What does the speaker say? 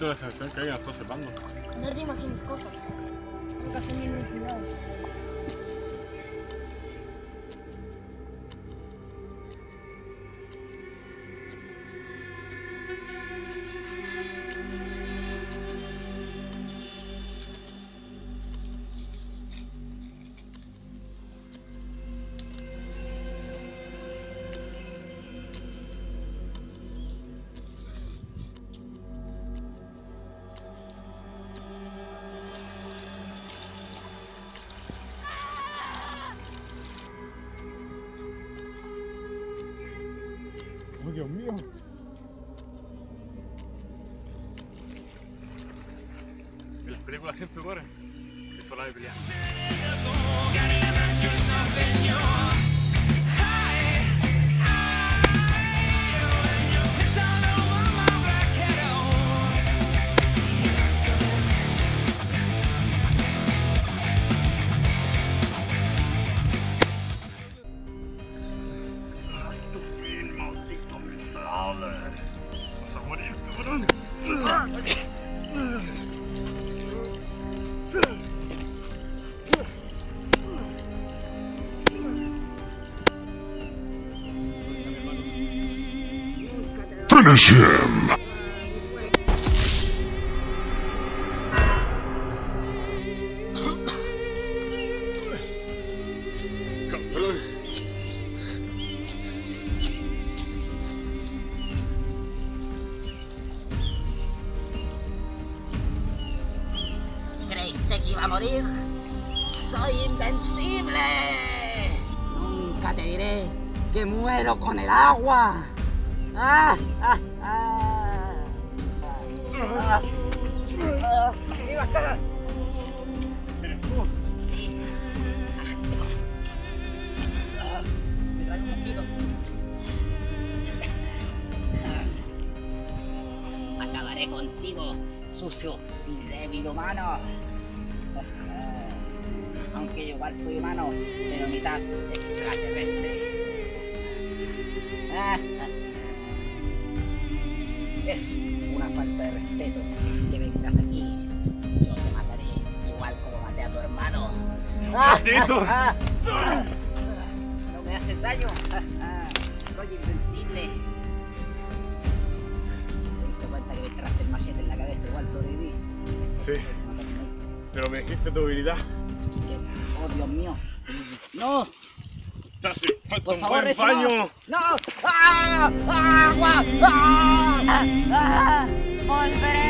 toda esa acción que alguien está observando. No te imagines cosas. Dios mío. En las películas siempre corren. Eso la de pelear. ¿Creíste que iba a morir? ¡Soy invencible! Nunca te diré que muero con el agua. ¡Ah! ¡Ah! ¡Ah! ¡Ah! ¡Ah! ¡Me iba a cagar! Sí. Me trae un mosquito. Acabaré contigo, sucio y débil humano. Aunque yo igual soy humano, pero mitad extraterrestre. Es una falta de respeto que vengas aquí. Yo te mataré igual como maté a tu hermano. ¡Maldito! No me haces daño. Soy invencible. ¿Te diste cuenta que me enterraste el machete en la cabeza? Igual sobreviví. Sí, pero me dijiste tu habilidad. Oh, Dios mío. ¡No! Te hace falta ¡Por un buen baño. ¡No! ¡Ah! ¡Ah! ¡Agua! ¡Ah! ¡Ah! ¡Volveré!